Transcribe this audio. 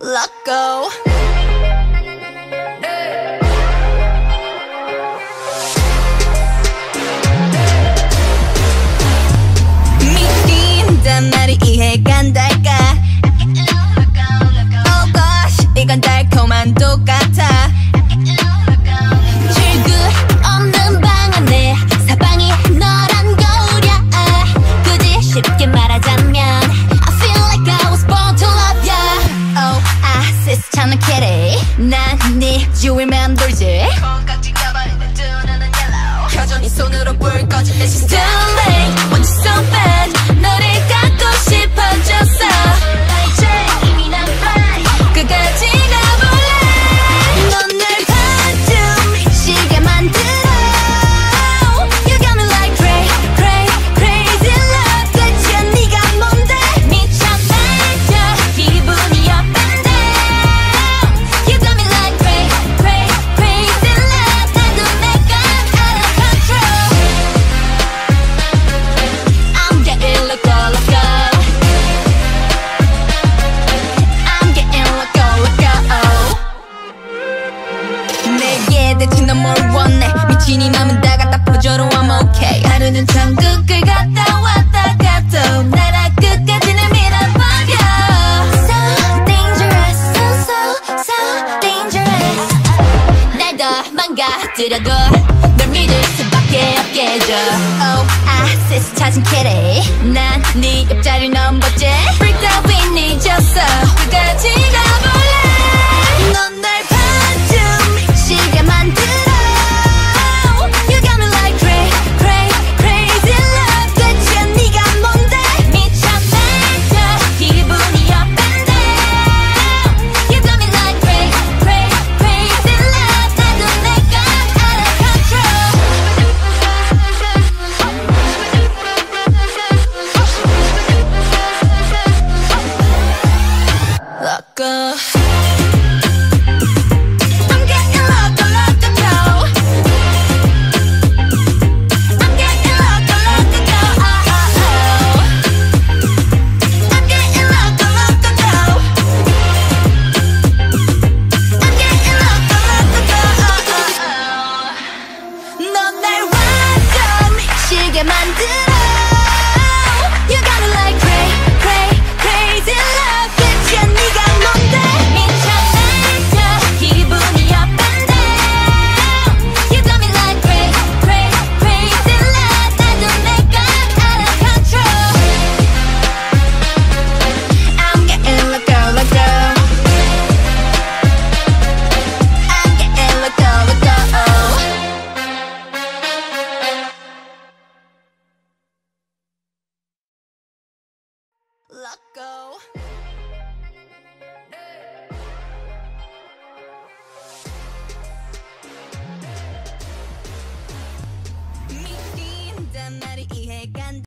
let go 믿긴단 말이 이해가 안 될까 Oh gosh 이건 달콤한 똑같아 시스찮은 kitty 난네 주위만 돌지. 콩깍지 가발에 내두 눈은 yellow. 여전히 손으로 불내 Too 시 내게 대체 넌뭘 원해? 미친 이 맘은 다 갖다 퍼줘로 I'm okay. 하루는 천국을 갔다 왔다 가도 나라 끝까지는 밀어버려. So dangerous so so so dangerous. 날 더 망가뜨려도 널 믿을 수밖에 없게 해줘. Oh 아세스 찾은 kitty 난네 옆자리를 넘봤지 Freaked out we need 졌어 good let go.